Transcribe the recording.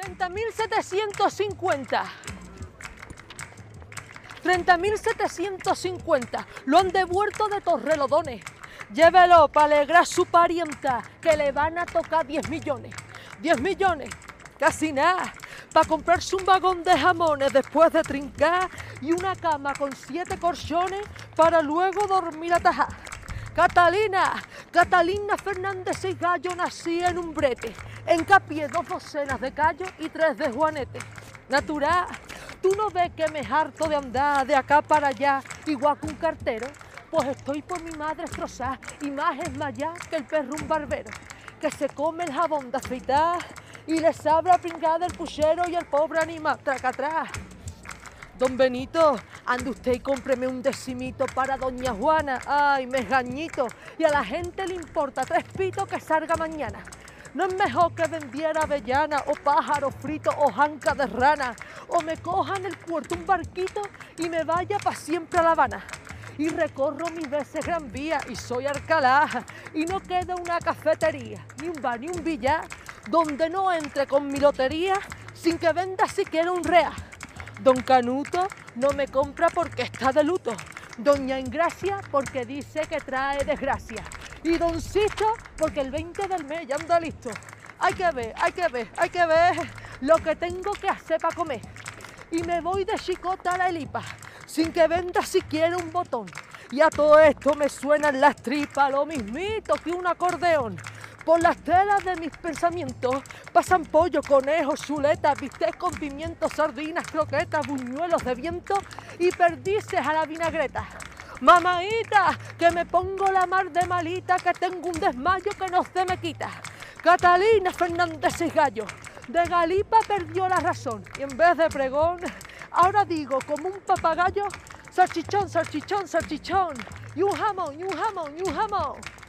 30.750. 30.750. Lo han devuelto de Torrelodones. Llévelo para alegrar su parienta, que le van a tocar 10 millones. 10 millones, casi nada. Para comprarse un vagón de jamones después de trincar y una cama con siete colchones para luego dormir atajada. Catalina, Catalina Fernández y Gallo nací en un brete. Encapié dos docenas de callos y tres de juanete. Natural, tú no ves que me harto de andar de acá para allá igual que un cartero. Pues estoy por mi madre destrozada y más esmayada que el perro un barbero, que se come el jabón de afeitar y le sabe a pringada el puchero y el pobre anima traca atrás. Don Benito, ande usted y cómpreme un decimito para doña Juana. Ay, me gañito. Y a la gente le importa tres pitos que salga mañana. No es mejor que vendiera avellana o pájaro frito o janca de rana. O me coja en el puerto un barquito y me vaya para siempre a La Habana y recorro mis veces Gran Vía y soy Arcalá y no queda una cafetería, ni un bar, ni un billar donde no entre con mi lotería sin que venda siquiera un real. Don Canuto no me compra porque está de luto. Doña Ingracia porque dice que trae desgracia. Y Don Sisto porque el 20 del mes ya anda listo. Hay que ver, hay que ver, hay que ver lo que tengo que hacer para comer. Y me voy de chicota a la elipa sin que venda siquiera un botón. Y a todo esto me suenan las tripas, lo mismito que un acordeón. Por las telas de mis pensamientos pasan pollo, conejo, chuleta, bistec con pimiento, sardinas, croquetas, buñuelos de viento y perdices a la vinagreta. Mamaita, que me pongo la mar de malita, que tengo un desmayo que no se me quita. Catalina Fernández y Gallo, de Galipa perdió la razón y en vez de pregón Ahora digo, como un papagayo, salchichón, salchichón, salchichón, y un jamón, y un jamón, y un jamón.